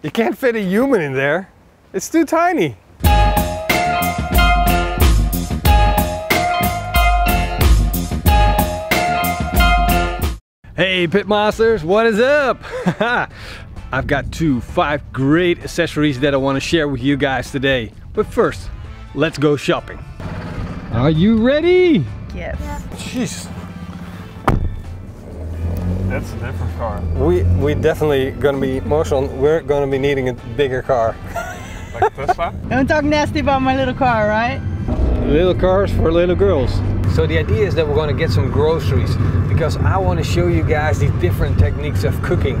You can't fit a human in there. It's too tiny. Hey Pitmasters, what is up? I've got two, five great accessories that I want to share with you guys today. But first, let's go shopping. Are you ready? Yes. Jeez. That's a different car. We we definitely gonna be Marshall. We're gonna be needing a bigger car. Like Tesla? Don't talk nasty about my little car, right? little cars for little girls. So the idea is that we're gonna get some groceries because I want to show you guys these different techniques of cooking.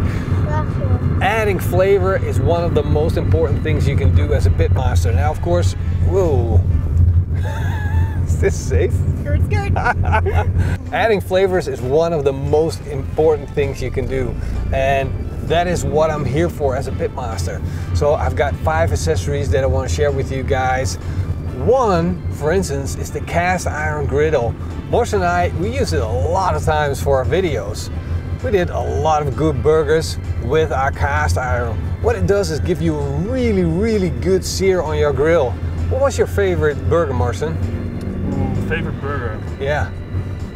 Adding flavor is one of the most important things you can do as a pitmaster. Now, of course, whoa. Is this safe? Skirt, skirt. Adding flavors is one of the most important things you can do. And that is what I'm here for as a pitmaster. So I've got five accessories that I want to share with you guys. One, for instance, is the cast iron griddle. Boris and I, we use it a lot of times for our videos. We did a lot of good burgers with our cast iron. What it does is give you a really, really good sear on your grill. What was your favorite burger, Marcin? Favorite burger? Yeah.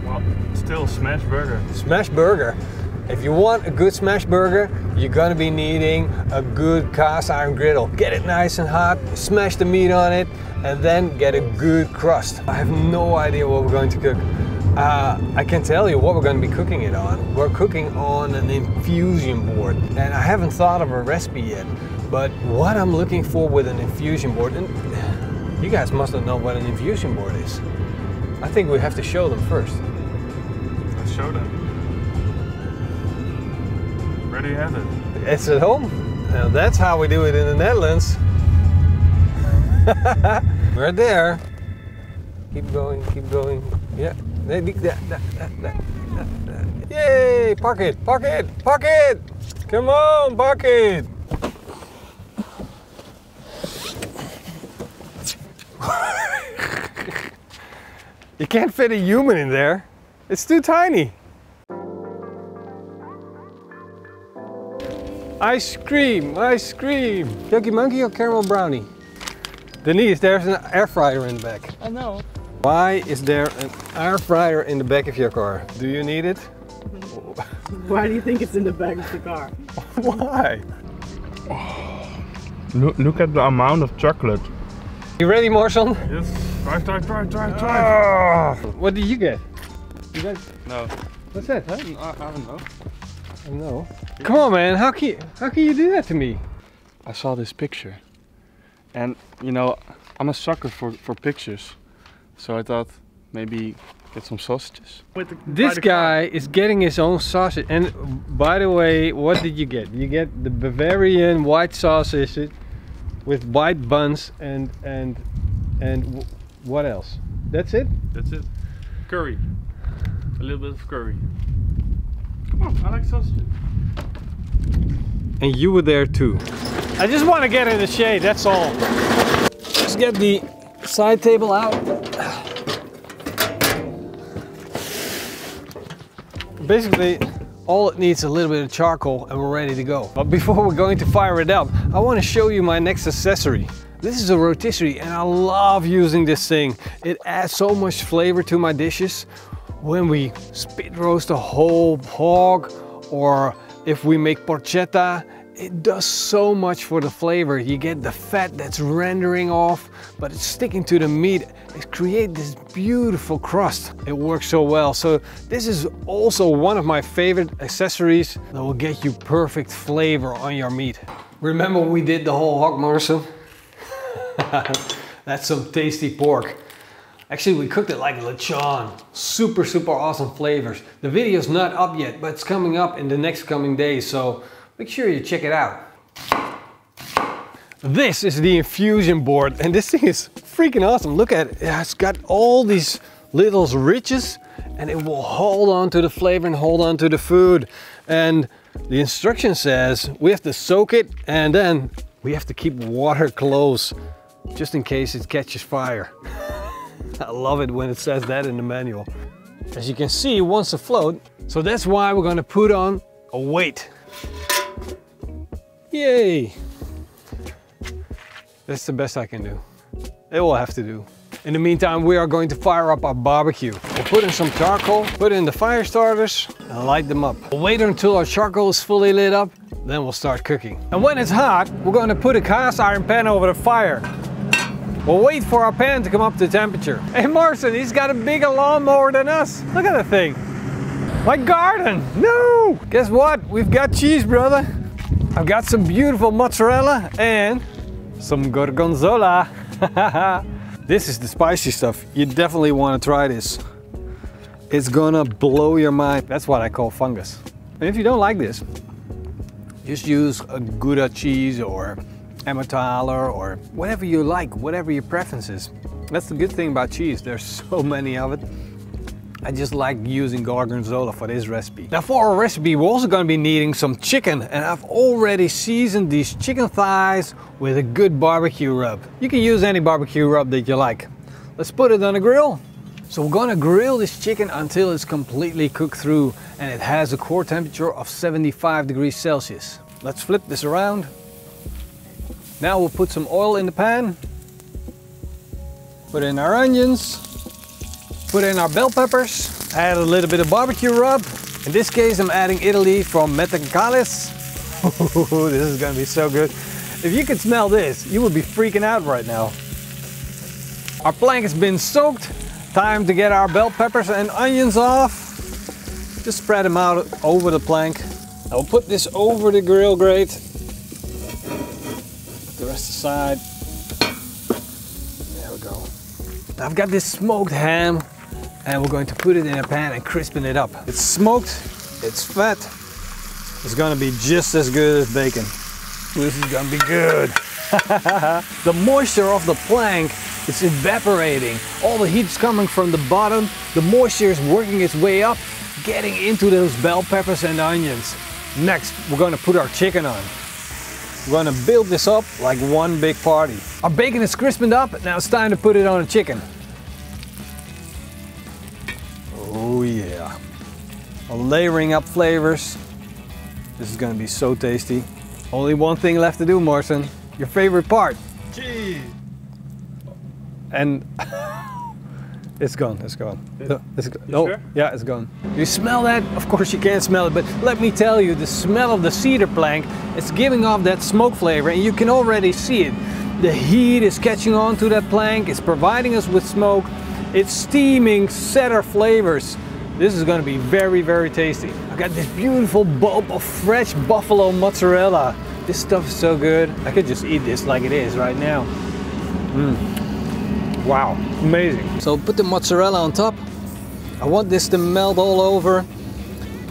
Well, still smash burger. Smash burger. If you want a good smash burger, you're gonna be needing a good cast iron griddle. Get it nice and hot, smash the meat on it, and then get a good crust. I have no idea what we're going to cook. Uh, I can tell you what we're going to be cooking it on. We're cooking on an infusion board, and I haven't thought of a recipe yet. But what I'm looking for with an infusion board, and you guys must not know what an infusion board is. I think we have to show them first. Let's show them. Where do you have it? It's at home. Now that's how we do it in the Netherlands. We're there. Keep going, keep going. Yeah. Yay! Park it, park it, park it! Come on, park it! You can't fit a human in there. It's too tiny. Ice cream, ice cream. Junkie monkey or caramel brownie? Denise, there's an air fryer in the back. I know. Why is there an air fryer in the back of your car? Do you need it? Why do you think it's in the back of the car? Why? Look, look at the amount of chocolate. You ready, Marshall? Yes. Drive, drive, drive, drive, drive. Ah, what did you get? You got, No, what's that, huh? I don't know. No. Come on, man. How can you, how can you do that to me? I saw this picture. And, you know, I'm a sucker for, for pictures. So I thought maybe get some sausages. This guy is getting his own sausage. And by the way, what did you get? You get the Bavarian white sausage with white buns and and and w- what else? That's it? That's it. Curry. A little bit of curry. Come on, I like sausages. And you were there too. I just want to get in the shade, that's all. Just get the side table out. Basically, all it needs is a little bit of charcoal and we're ready to go. But before we're going to fire it up, I want to show you my next accessory. This is a rotisserie and I love using this thing. It adds so much flavor to my dishes. When we spit roast a whole hog or if we make porchetta, it does so much for the flavor. You get the fat that's rendering off, but it's sticking to the meat. It creates this beautiful crust. It works so well. So this is also one of my favorite accessories that will get you perfect flavor on your meat. Remember we did the whole hog, Marcel? That's some tasty pork. Actually, we cooked it like lechon. Super, super awesome flavors. The video's not up yet, but it's coming up in the next coming days, so make sure you check it out. This is the infusion board, and this thing is freaking awesome. Look at it, it's got all these little ridges, and it will hold on to the flavor and hold on to the food. And the instruction says we have to soak it, and then we have to keep water close, just in case it catches fire. I love it when it says that in the manual. As you can see, it wants to float, so that's why we're gonna put on a weight. Yay! That's the best I can do. It will have to do. In the meantime, we are going to fire up our barbecue. We'll put in some charcoal, put in the fire starters and light them up. We'll wait until our charcoal is fully lit up, then we'll start cooking. And when it's hot, we're going to put a cast iron pan over the fire. We'll wait for our pan to come up to temperature. Hey Marcin, he's got a bigger lawnmower than us. Look at the thing. My garden, no! Guess what? We've got cheese, brother. I've got some beautiful mozzarella and some gorgonzola. this is the spicy stuff. You definitely want to try this. It's gonna blow your mind. That's what I call fungus. And if you don't like this, just use a Gouda cheese or Emmentaler or whatever you like, whatever your preference is. That's the good thing about cheese. There's so many of it. I just like using Gorgonzola for this recipe. Now for our recipe, we're also gonna be needing some chicken and I've already seasoned these chicken thighs with a good barbecue rub. You can use any barbecue rub that you like. Let's put it on the grill. So we're gonna grill this chicken until it's completely cooked through and it has a core temperature of 75 degrees Celsius. Let's flip this around. Now we'll put some oil in the pan. Put in our onions. Put in our bell peppers. Add a little bit of barbecue rub. In this case, I'm adding Italy from Metacalis. this is gonna be so good. If you could smell this, you would be freaking out right now. Our plank has been soaked. Time to get our bell peppers and onions off. Just spread them out over the plank. I'll put this over the grill grate. Put the rest aside. There we go. I've got this smoked ham and we're going to put it in a pan and crispen it up. It's smoked, it's fat, it's gonna be just as good as bacon. This is gonna be good. the moisture of the plank is evaporating. All the heat's coming from the bottom. The moisture is working its way up, getting into those bell peppers and onions. Next, we're gonna put our chicken on. We're gonna build this up like one big party. Our bacon is crispened up, now it's time to put it on the chicken. Oh yeah. layering up flavors. This is gonna be so tasty. Only one thing left to do, Marcin. Your favorite part. Cheese! And it's gone, it's gone. It- It's you oh, sure? yeah, it's gone. You smell that? Of course you can't smell it, but let me tell you, the smell of the cedar plank, it's giving off that smoke flavor and you can already see it. The heat is catching on to that plank, it's providing us with smoke, it's steaming cedar flavors. This is gonna be very, very tasty. I got this beautiful bulb of fresh buffalo mozzarella. This stuff is so good. I could just eat this like it is right now. Mm. Wow, amazing. So put the mozzarella on top. I want this to melt all over.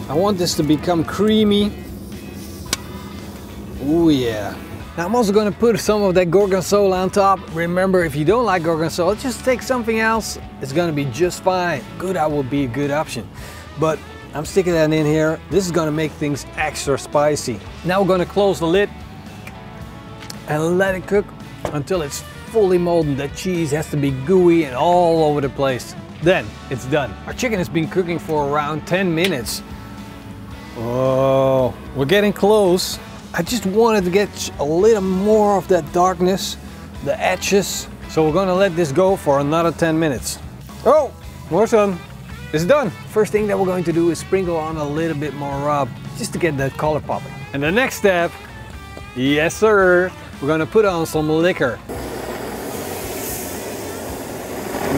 I want this to become creamy. Oh yeah. Now I'm also gonna put some of that gorgonzola on top. Remember, if you don't like gorgonzola, just take something else. It's gonna be just fine. Gouda will be a good option. But I'm sticking that in here. This is gonna make things extra spicy. Now we're gonna close the lid and let it cook until it's fully molten. That cheese has to be gooey and all over the place. Then it's done. Our chicken has been cooking for around 10 minutes. Oh, we're getting close. I just wanted to get a little more of that darkness, the edges. So we're gonna let this go for another 10 minutes. Oh, more sun. It's done. First thing that we're going to do is sprinkle on a little bit more rub, just to get that color popping. And the next step, yes sir, we're gonna put on some liquor.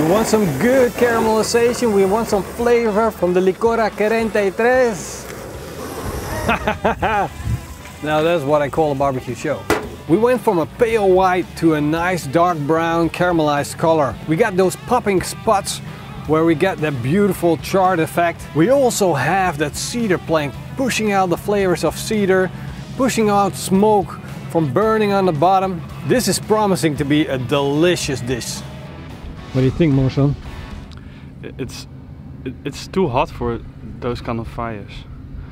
We want some good caramelization, we want some flavor from the Licor 43. Now that's what I call a barbecue show. We went from a pale white to a nice dark brown caramelized color. We got those popping spots where we get that beautiful charred effect. We also have that cedar plank pushing out the flavors of cedar, pushing out smoke from burning on the bottom. This is promising to be a delicious dish. What do you think, Marcel? It's, it's too hot for those kind of fires.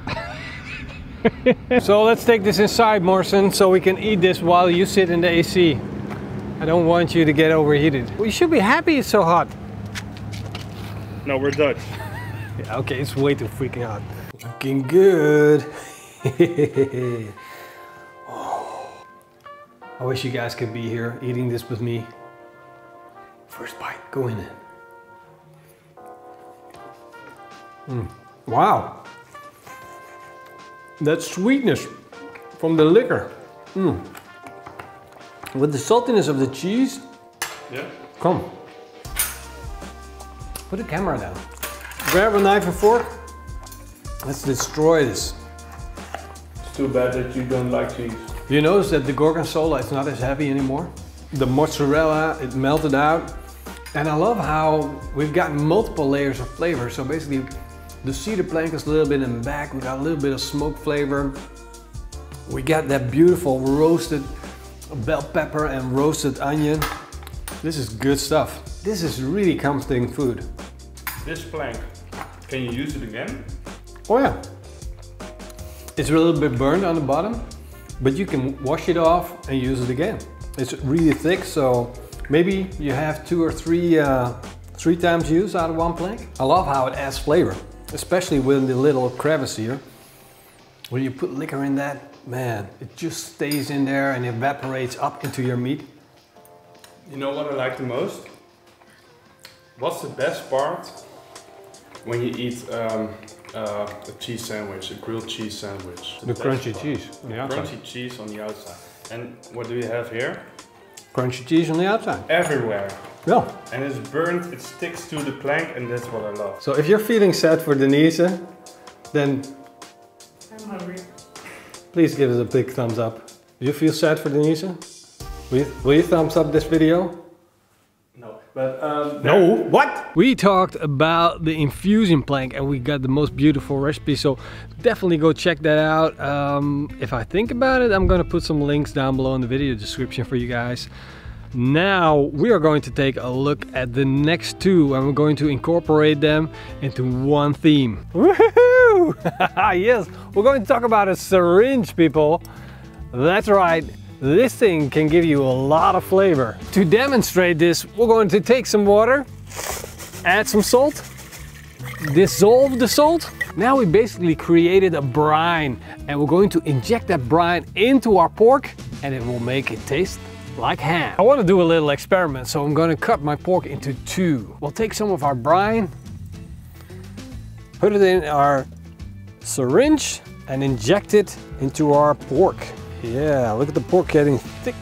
So let's take this inside, Morrison, so we can eat this while you sit in the AC. I don't want you to get overheated. We should be happy it's so hot. No, we're Dutch. Yeah, okay, it's way too freaking hot. Looking good. oh. I wish you guys could be here eating this with me. First bite, go in it. Mm. Wow. That sweetness from the liquor. Mm. With the saltiness of the cheese. Yeah. Come. Put the camera down. Grab a knife and fork. Let's destroy this. It's too bad that you don't like cheese. You notice that the gorgonzola is not as heavy anymore? The mozzarella, it melted out. And I love how we've got multiple layers of flavor. So basically the cedar plank is a little bit in the back. We got a little bit of smoke flavor. We got that beautiful roasted bell pepper and roasted onion. This is good stuff. This is really comforting food. This plank, can you use it again? Oh yeah. It's a little bit burned on the bottom, but you can wash it off and use it again. It's really thick, so maybe you have two or three, uh, three times use out of one plank. I love how it adds flavor, especially with the little crevice here. When you put liquor in that, man, it just stays in there and evaporates up into your meat. You know what I like the most? What's the best part when you eat um, uh, a cheese sandwich, a grilled cheese sandwich? The best crunchy part. cheese on the outside. Crunchy cheese on the outside. And what do we have here? Crunchy cheese on the outside. Everywhere. Yeah. And it's burnt, it sticks to the plank, and that's what I love. So if you're feeling sad for Denise, then I'm hungry. please give us a big thumbs up. Do you feel sad for Denise? Will you, will you thumbs up this video? No, but um, No, what? We talked about the infusion plank and we got the most beautiful recipe, so definitely go check that out. Um, if I think about it, I'm gonna put some links down below in the video description for you guys. Now we are going to take a look at the next two and we're going to incorporate them into one theme. Woohoo! yes, we're going to talk about a syringe, people. That's right, this thing can give you a lot of flavor. To demonstrate this, we're going to take some water, add some salt, dissolve the salt. Now we basically created a brine and we're going to inject that brine into our pork and it will make it taste like ham. I want to do a little experiment, so I'm going to cut my pork into two. We'll take some of our brine, put it in our syringe and inject it into our pork. Yeah, look at the pork getting thick,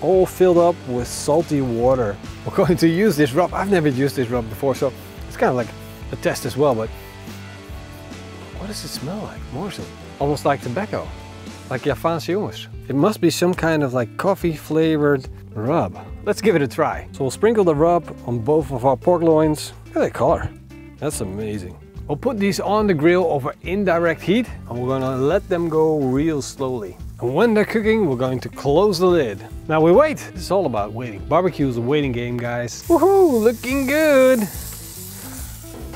all filled up with salty water. We're going to use this rub. I've never used this rub before, so it's kind of like a test as well, but what does it smell like? Morrison. Almost like tobacco, like Javaanse jongens. It must be some kind of like coffee flavored rub. Let's give it a try. So we'll sprinkle the rub on both of our pork loins. Look at that color. That's amazing. We'll put these on the grill over indirect heat and we're gonna let them go real slowly. And when they're cooking, we're going to close the lid. Now we wait. It's all about waiting. Barbecue is a waiting game, guys. Woohoo, looking good.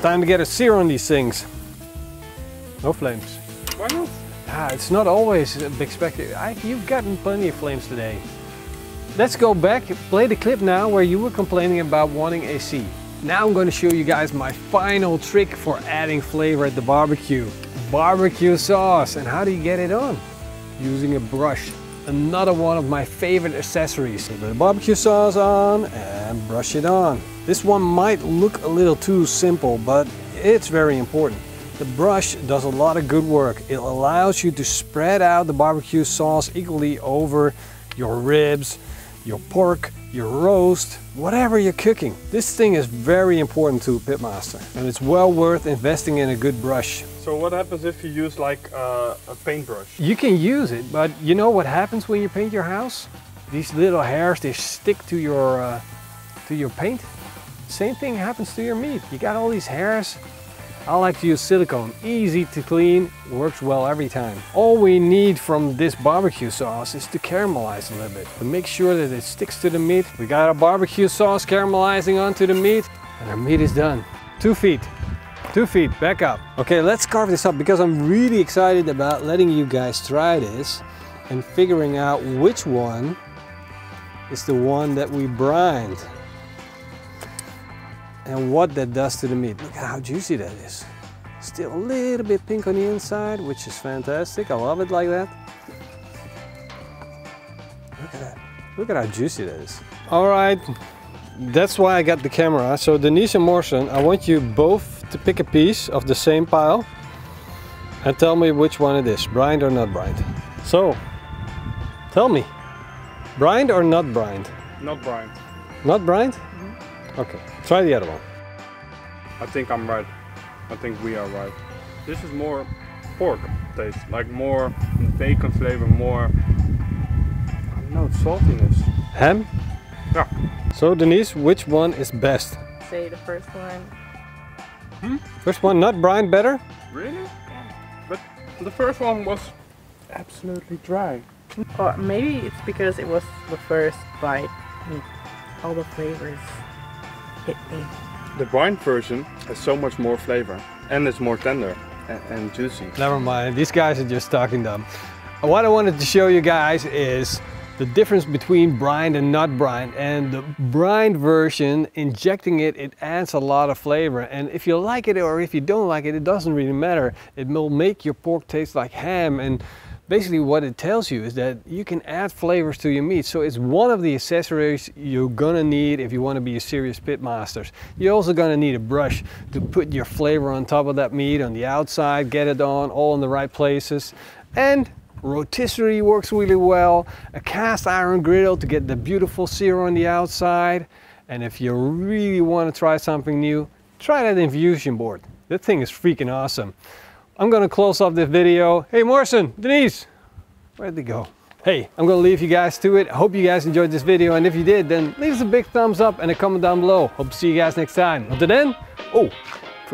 Time to get a sear on these things. No flames. why not? Ah, it's not always a big spectacle. You've gotten plenty of flames today. Let's go back, play the clip now where you were complaining about wanting AC. Now I'm going to show you guys my final trick for adding flavor at the barbecue. Barbecue sauce. And how do you get it on? Using a brush. Another one of my favorite accessories. So the barbecue sauce on and brush it on. This one might look a little too simple, but it's very important. The brush does a lot of good work. It allows you to spread out the barbecue sauce equally over your ribs, your pork, your roast, whatever you're cooking. This thing is very important to Pitmaster and it's well worth investing in a good brush. So what happens if you use like uh, a paintbrush? You can use it, but you know what happens when you paint your house? These little hairs, they stick to your, uh, to your paint. Same thing happens to your meat. You got all these hairs, I like to use silicone, easy to clean, works well every time. All we need from this barbecue sauce is to caramelize a little bit, to make sure that it sticks to the meat. We got our barbecue sauce caramelizing onto the meat, and our meat is done. Two feet, two feet, back up. Okay, let's carve this up because I'm really excited about letting you guys try this and figuring out which one is the one that we brined and what that does to the meat. Look at how juicy that is. Still a little bit pink on the inside, which is fantastic. I love it like that. Look at that. Look at how juicy that is. All right, that's why I got the camera. So Denise and Morrison, I want you both to pick a piece of the same pile and tell me which one it is, brined or not brined. So, tell me, brined or not brined? Not brined. Not brined? Mm-hmm. Okay, try the other one. I think I'm right. I think we are right. This is more pork taste, like more bacon flavor, more. I don't know, saltiness. Ham? Yeah. So Denise, which one is best? Say the first one. Mm-hmm. First one, not brined better? Really? But the first one was absolutely dry. Or maybe it's because it was the first bite. and all the flavors hit me. The brined version has so much more flavor and it's more tender and, and juicy. Never mind, these guys are just talking dumb. What I wanted to show you guys is the difference between brined and not brined. And the brined version, injecting it, it adds a lot of flavor. And if you like it or if you don't like it, it doesn't really matter. It will make your pork taste like ham. And basically what it tells you is that you can add flavors to your meat. So it's one of the accessories you're gonna need if you wanna be a serious pit masters. You're also gonna need a brush to put your flavor on top of that meat, on the outside, get it on, all in the right places. And rotisserie works really well. A cast iron griddle to get the beautiful sear on the outside. And if you really wanna try something new, try that infusion board. That thing is freaking awesome. I'm gonna close off this video. Hey Morrison, Denise, where'd they go? Hey, I'm gonna leave you guys to it. I hope you guys enjoyed this video and if you did, then leave us a big thumbs up and a comment down below. Hope to see you guys next time. Until then, oh,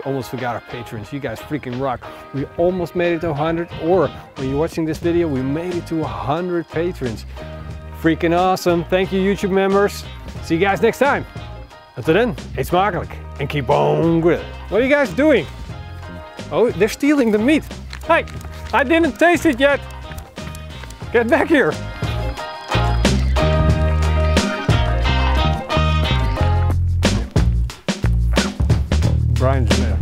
almost forgot our patrons. You guys freaking rock. We almost made it to 100 or when you're watching this video, we made it to 100 patrons. Freaking awesome. Thank you YouTube members. See you guys next time. Until then, it's Makkelijk and keep on grilling. What are you guys doing? Oh, they're stealing the meat. Hey, I didn't taste it yet. Get back here. There.